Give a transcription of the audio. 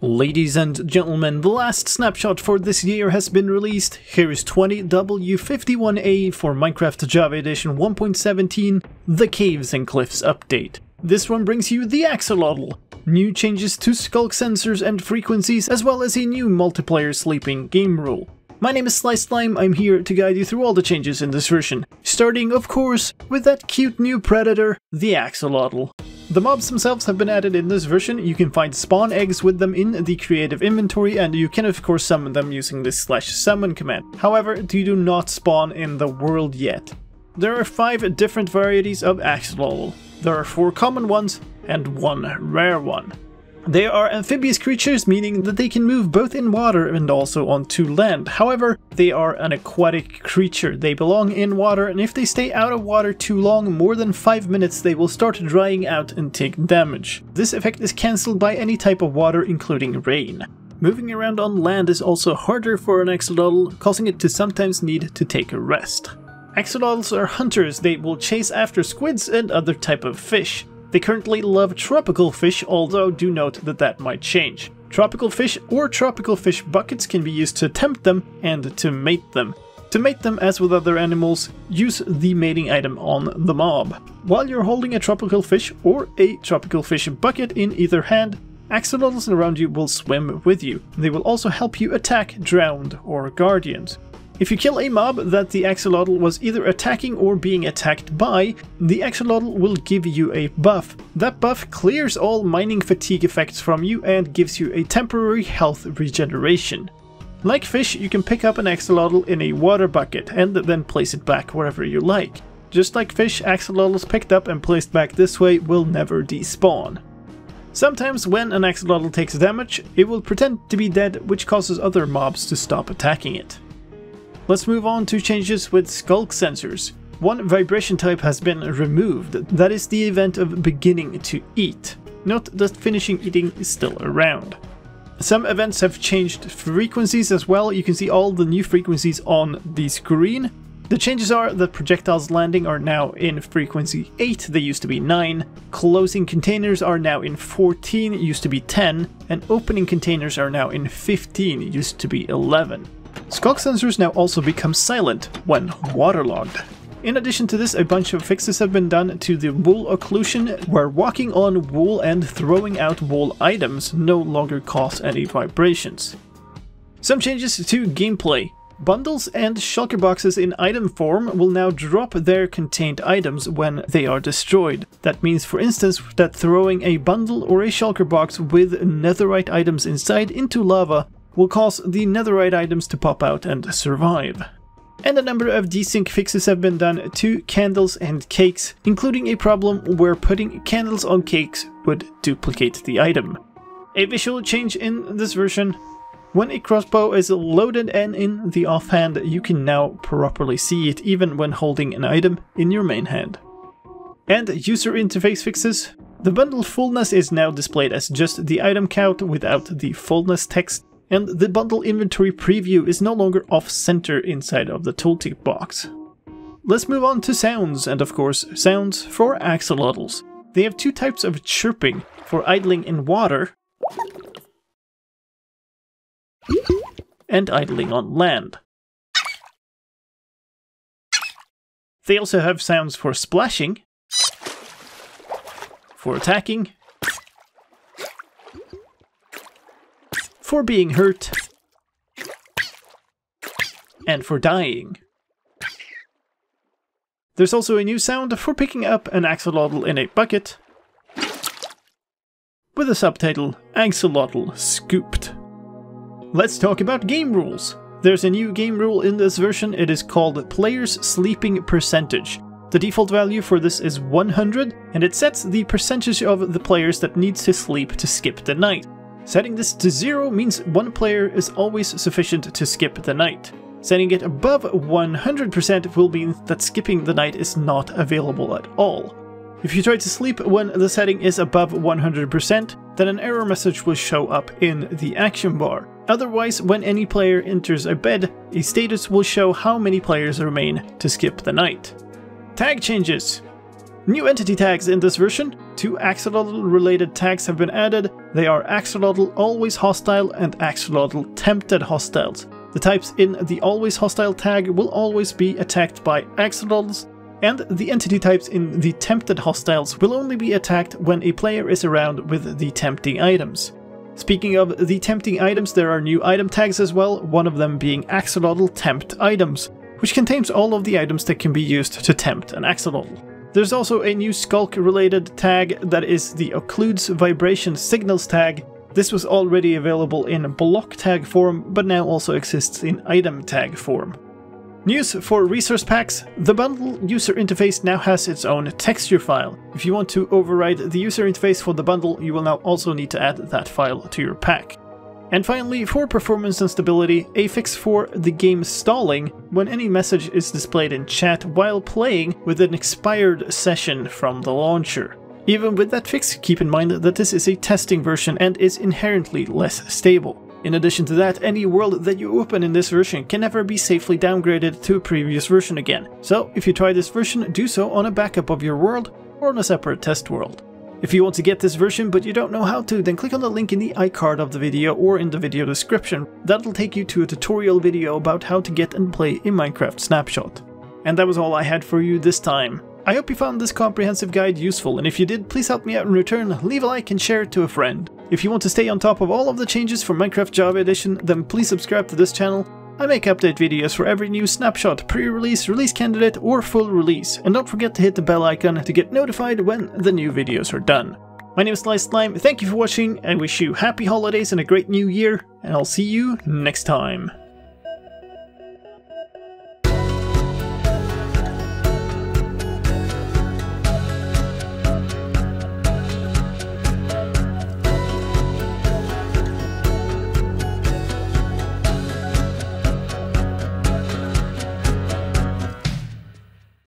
Ladies and gentlemen, the last snapshot for this year has been released. Here is 20W51A for Minecraft Java Edition 1.17, the Caves and Cliffs update. This one brings you the axolotl, new changes to sculk sensors and frequencies, as well as a new multiplayer sleeping game rule. My name is slicedlime, I'm here to guide you through all the changes in this version, starting of course with that cute new predator, the axolotl. The mobs themselves have been added in this version, you can find spawn eggs with them in the creative inventory and you can of course summon them using the slash summon command. However, they do not spawn in the world yet. There are 5 different varieties of axolotl. There are 4 common ones and 1 rare one. They are amphibious creatures, meaning that they can move both in water and also onto land. However, they are an aquatic creature. They belong in water, and if they stay out of water too long, more than 5 minutes, they will start drying out and take damage. This effect is cancelled by any type of water, including rain. Moving around on land is also harder for an axolotl, causing it to sometimes need to take a rest. Axolotls are hunters, they will chase after squids and other type of fish. They currently love tropical fish, although do note that that might change. Tropical fish or tropical fish buckets can be used to tempt them and to mate them. To mate them, as with other animals, use the mating item on the mob. While you're holding a tropical fish or a tropical fish bucket in either hand, axolotls around you will swim with you. They will also help you attack drowned or guardians. If you kill a mob that the axolotl was either attacking or being attacked by, the axolotl will give you a buff. That buff clears all mining fatigue effects from you and gives you a temporary health regeneration. Like fish, you can pick up an axolotl in a water bucket and then place it back wherever you like. Just like fish, axolotls picked up and placed back this way will never despawn. Sometimes when an axolotl takes damage, it will pretend to be dead which causes other mobs to stop attacking it. Let's move on to changes with sculk sensors. One vibration type has been removed, that is the event of beginning to eat. Note that finishing eating is still around. Some events have changed frequencies as well, you can see all the new frequencies on the screen. The changes are that projectiles landing are now in frequency 8, they used to be 9, closing containers are now in 14, used to be 10, and opening containers are now in 15, used to be 11. Sculk sensors now also become silent when waterlogged. In addition to this, a bunch of fixes have been done to the wool occlusion, where walking on wool and throwing out wool items no longer cause any vibrations. Some changes to gameplay. Bundles and shulker boxes in item form will now drop their contained items when they are destroyed. That means, for instance, that throwing a bundle or a shulker box with netherite items inside into lava will cause the netherite items to pop out and survive. And a number of desync fixes have been done to candles and cakes, including a problem where putting candles on cakes would duplicate the item. A visual change in this version when a crossbow is loaded and in the offhand, you can now properly see it even when holding an item in your main hand. And user interface fixes. The bundle fullness is now displayed as just the item count without the fullness text, and the bundle inventory preview is no longer off-center inside of the tooltip box. Let's move on to sounds, and of course, sounds for axolotls. They have two types of chirping, for idling in water and idling on land. They also have sounds for splashing, for attacking, for being hurt, and for dying. There's also a new sound for picking up an axolotl in a bucket, with a subtitle Axolotl Scooped. Let's talk about game rules. There's a new game rule in this version, it is called Player's Sleeping Percentage. The default value for this is 100, and it sets the percentage of the players that needs to sleep to skip the night. Setting this to zero means one player is always sufficient to skip the night. Setting it above 100% will mean that skipping the night is not available at all. If you try to sleep when the setting is above 100%, then an error message will show up in the action bar. Otherwise, when any player enters a bed, a status will show how many players remain to skip the night. Tag changes! New entity tags in this version. Two axolotl related tags have been added. They are axolotl always hostile and axolotl tempted hostiles. The types in the always hostile tag will always be attacked by axolotls, and the entity types in the tempted hostiles will only be attacked when a player is around with the tempting items. Speaking of the tempting items, there are new item tags as well, one of them being axolotl tempt items, which contains all of the items that can be used to tempt an axolotl. There's also a new Sculk related tag that is the Occludes Vibration Signals tag. This was already available in block tag form, but now also exists in item tag form. News for resource packs. The bundle user interface now has its own texture file. If you want to override the user interface for the bundle, you will now also need to add that file to your pack. And finally, for performance and stability, a fix for the game stalling when any message is displayed in chat while playing with an expired session from the launcher. Even with that fix, keep in mind that this is a testing version and is inherently less stable. In addition to that, any world that you open in this version can never be safely downgraded to a previous version again. So if you try this version, do so on a backup of your world or on a separate test world. If you want to get this version but you don't know how to, then click on the link in the iCard of the video or in the video description. That'll take you to a tutorial video about how to get and play a Minecraft snapshot. And that was all I had for you this time. I hope you found this comprehensive guide useful, and if you did, please help me out in return, leave a like and share it to a friend. If you want to stay on top of all of the changes for Minecraft Java Edition, then please subscribe to this channel. I make update videos for every new snapshot, pre-release, release candidate, or full release, and don't forget to hit the bell icon to get notified when the new videos are done. My name is slicedlime, thank you for watching, I wish you happy holidays and a great new year, and I'll see you next time.